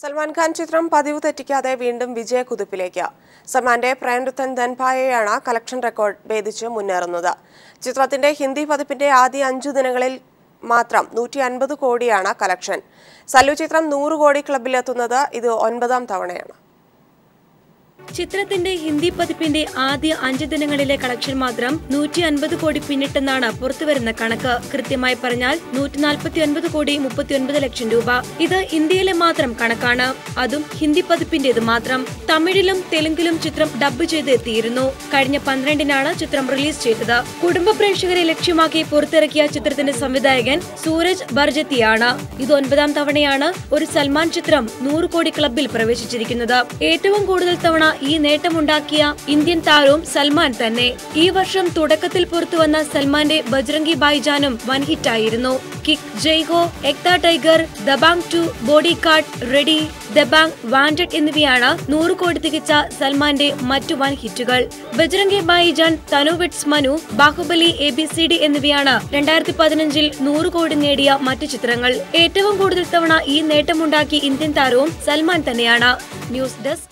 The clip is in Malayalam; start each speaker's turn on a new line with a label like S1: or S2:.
S1: സൽമാൻ ഖാൻ ചിത്രം പതിവ് തെറ്റിക്കാതെ വീണ്ടും വിജയക്കുതിപ്പിലേക്ക് സൽമാന്റെ പ്രേംരുത്തൻ ധൻപായയാണ് കളക്ഷൻ റെക്കോർഡ് ഭേദിച്ച് മുന്നേറുന്നത്. ചിത്രത്തിന്റെ ഹിന്ദി പതിപ്പിന്റെ ആദ്യ അഞ്ചു ദിനങ്ങളിൽ മാത്രം നൂറ്റി അൻപത് കോടിയാണ് കളക്ഷൻ സല്ലു ചിത്രം നൂറ് കോടി ക്ലബിലെത്തുന്നത് ഇത് ഒൻപതാം തവണയാണ്.
S2: ചിത്രത്തിന്റെ ഹിന്ദി പതിപ്പിന്റെ ആദ്യ അഞ്ച് ദിനങ്ങളിലെ കളക്ഷൻ മാത്രം നൂറ്റി അൻപത് കോടി പിന്നിട്ടെന്നാണ് പുറത്തുവരുന്ന കണക്ക്. കൃത്യമായി പറഞ്ഞാൽ നൂറ്റി നാൽപ്പത്തി ഒൻപത് കോടി മുപ്പത്തിയൊൻപത് ലക്ഷം രൂപ. ഇത് ഇന്ത്യയിലെ മാത്രം കണക്കാണ്. അതും ഹിന്ദി പതിപ്പിന്റേത് മാത്രം. തമിഴിലും തെലുങ്കിലും ചിത്രം ഡബ് ചെയ്ത് എത്തിയിരുന്നു കഴിഞ്ഞ പന്ത്രണ്ടിനാണ് ചിത്രം റിലീസ് ചെയ്തത്. കുടുംബ പ്രേക്ഷകരെ ലക്ഷ്യമാക്കി പുറത്തിറക്കിയ ചിത്രത്തിന്റെ സംവിധായകൻ സൂരജ് ബർജത്തിയാണ്. ഇത് ഒൻപതാം തവണയാണ് ഒരു സൽമാൻ ചിത്രം നൂറ് കോടി ക്ലബിൽ പ്രവേശിച്ചിരിക്കുന്നത്. ഏറ്റവും കൂടുതൽ തവണ ഈ നേട്ടമുണ്ടാക്കിയ ഇന്ത്യൻ താരവും സൽമാൻ തന്നെ. ഈ വർഷം തുടക്കത്തിൽ പുറത്തുവന്ന സൽമാന്റെ ബജ്രംഗി ബായ്ജാനും വൻ ഹിറ്റായിരുന്നു Kick Jai Ho Ek Tha Tiger Dabangg two Bodyguard Ready Dabangg Wanted എന്നിവയാണ് നൂറ് കോടി തികച്ച സൽമാന്റെ മറ്റു വൻ ഹിറ്റുകൾ Bajrangi Bhaijaan Tanu Weds Manu Baahubali A B C D എന്നിവയാണ് രണ്ടായിരത്തി പതിനഞ്ചിൽ നൂറ് കോടി നേടിയ മറ്റു ചിത്രങ്ങൾ. ഏറ്റവും കൂടുതൽ തവണ ഈ നേട്ടമുണ്ടാക്കിയ ഇന്ത്യൻ താരവും സൽമാൻ തന്നെയാണ്. News desk